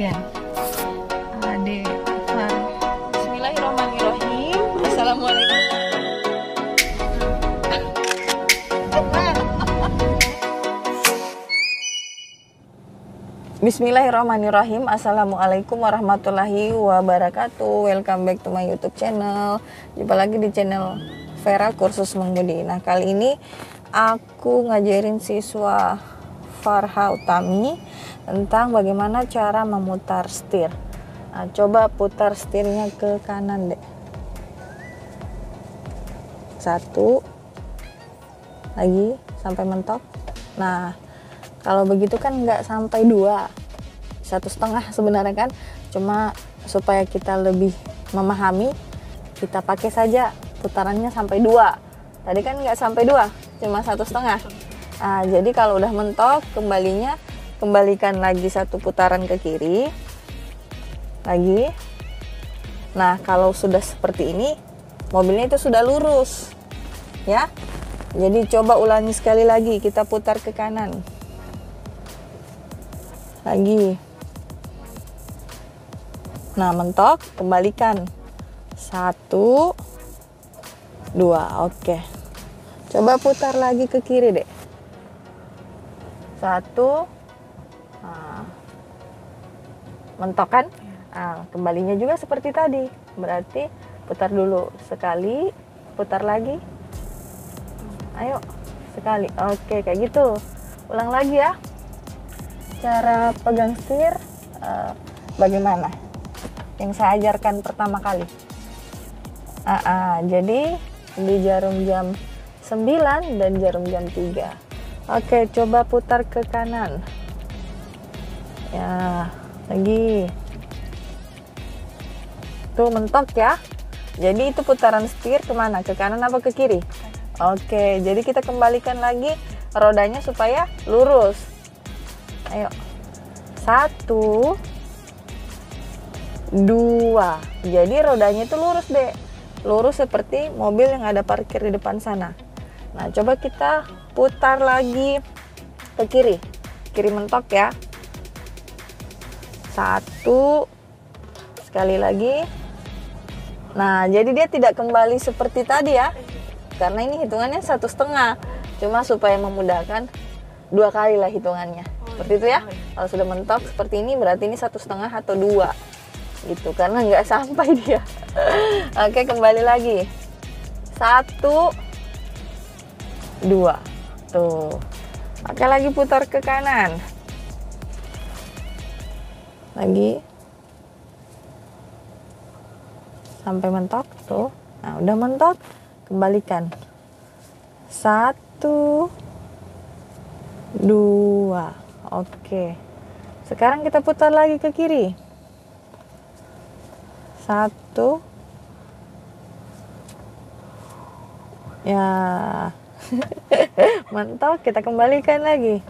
Scan. Ade. Bismillahirrahmanirrahim. Assalamualaikum. Bismillahirrahmanirrahim Assalamualaikum warahmatullahi wabarakatuh Welcome back to my youtube channel Jumpa lagi di channel Vera Kursus Mengemudi Nah kali ini aku ngajarin siswa Farha Utami Tentang bagaimana cara memutar setir. Nah, Coba putar setirnya ke kanan deh. Satu. Lagi sampai mentok. Nah kalau begitu kan nggak sampai dua. Satu setengah sebenarnya kan. Cuma supaya kita lebih memahami kita pakai saja putarannya sampai dua. Tadi kan nggak sampai dua cuma satu setengah nah, jadi kalau udah mentok kembalinya kembalikan lagi satu putaran ke kiri. Lagi. Nah kalau sudah seperti ini mobilnya itu sudah lurus ya. Jadi coba ulangi sekali lagi kita putar ke kanan. Lagi. Nah mentok kembalikan. Satu dua oke. Coba putar lagi ke kiri deh satu. Nah, mentok kan? Nah, kembalinya juga seperti tadi. Berarti putar dulu. Sekali putar lagi. Ayo sekali. Oke kayak gitu. Ulang lagi ya. Cara pegang setir uh, bagaimana? Yang saya ajarkan pertama kali. Uh, uh, jadi di jarum jam 9 dan jarum jam 3 oke coba putar ke kanan. Ya lagi. Tuh mentok ya. Jadi itu putaran setir ke mana? Ke kanan apa ke kiri? Oke jadi kita kembalikan lagi rodanya supaya lurus. Ayo. Satu. Dua. Jadi rodanya itu lurus deh lurus seperti mobil yang ada parkir di depan sana nah coba kita putar lagi ke kiri. Kiri mentok ya. Satu. Sekali lagi. Nah jadi dia tidak kembali seperti tadi ya. Karena ini hitungannya satu setengah. Cuma supaya memudahkan dua kali lah hitungannya. Seperti itu ya. Kalau sudah mentok seperti ini berarti ini satu setengah atau dua. Gitu karena nggak sampai dia. Oke kembali lagi. Satu dua. Tuh. Oke lagi putar ke kanan. Lagi. Sampai mentok. Tuh. Nah udah mentok. Kembalikan. Satu. Dua. Oke. Sekarang kita putar lagi ke kiri. Satu. Ya. Mantap, kita kembalikan lagi.